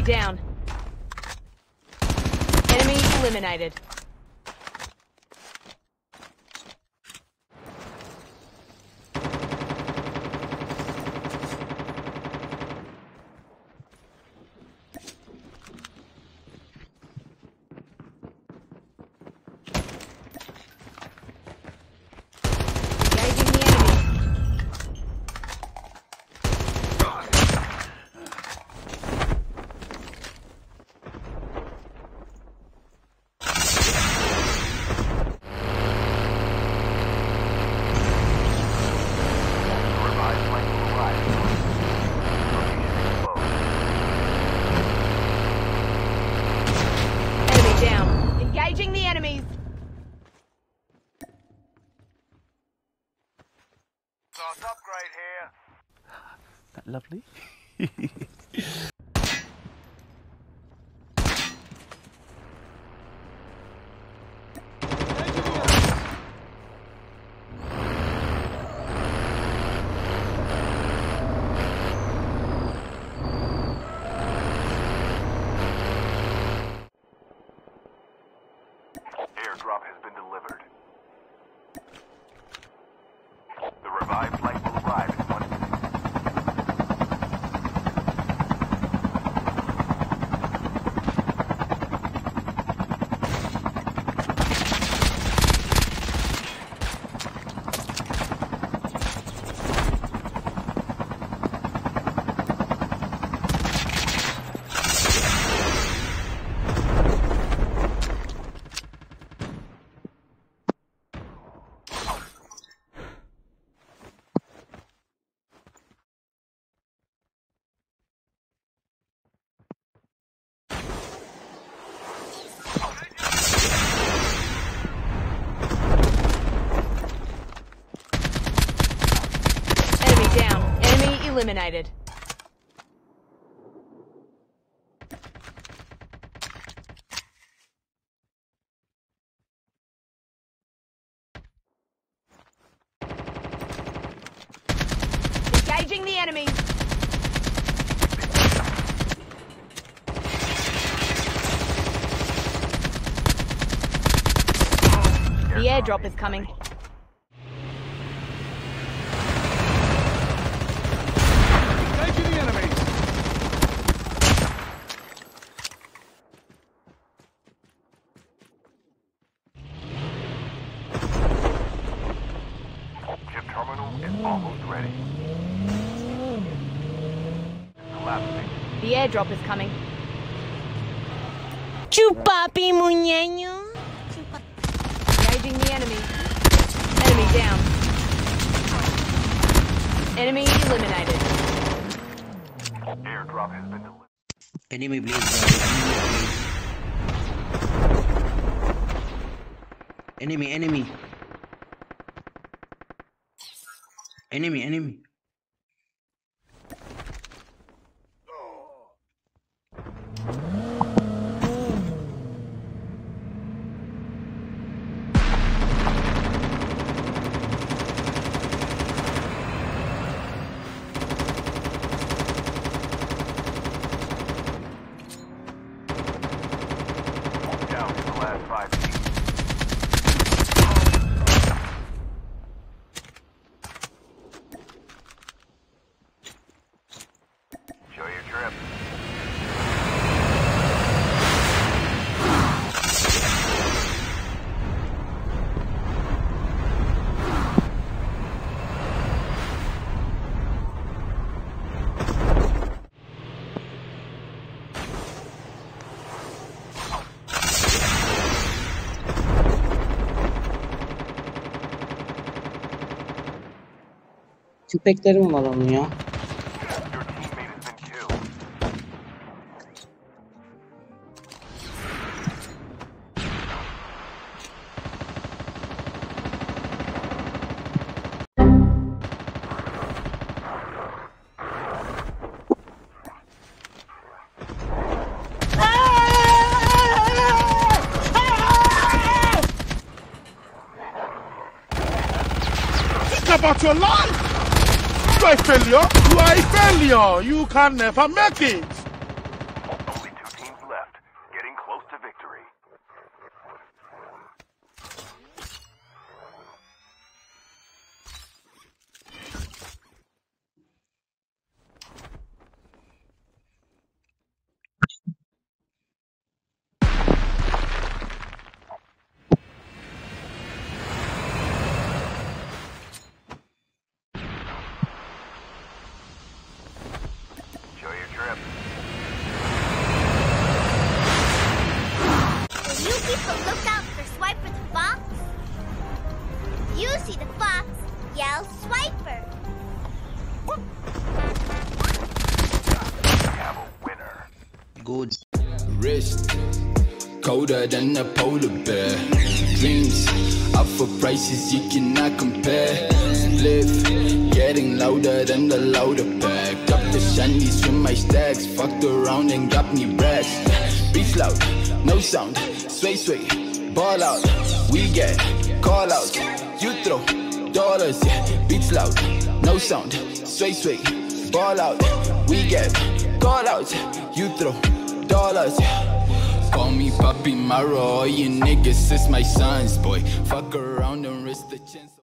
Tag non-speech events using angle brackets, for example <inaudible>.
down. Enemy eliminated. Engaging the enemy. Revived flight will arrive. Location exposed. Enemy down. Engaging the enemies. Upgrade here. That lovely. <laughs> Airdrop has been delivered. The revived flight will arrive in one minute. Enemy down. Enemy eliminated. Engaging the enemy. The airdrop is coming. Engaging the enemy. Chip terminal is almost ready. Collapsing. The airdrop is coming. Chupapi muñeño. Engaging the enemy. Enemy down. Enemy eliminated. Airdrop has been delivered. Enemy. Enemy. Enemy, enemy. Enemy, Köpeklerim var onun ya. about your life! a failure. You are a failure. You can never make it. Only two teams left, getting close to victory. Will you keep a lookout for Swiper the fox? You see the fox, yell Swiper. We have a winner. Good. wrist colder than a polar bear dreams up for prices you cannot compare live getting louder than the louder pack up the shandies from my stacks fucked around and got me rest beats loud no sound sway sway. Ball out. We get call out you throw dollars. Yeah beats loud. No sound. Sway sway. Ball out. We get call out you throw dollars. Call me Papi Maro, all you niggas is my sons, boy. Fuck around and risk the chance.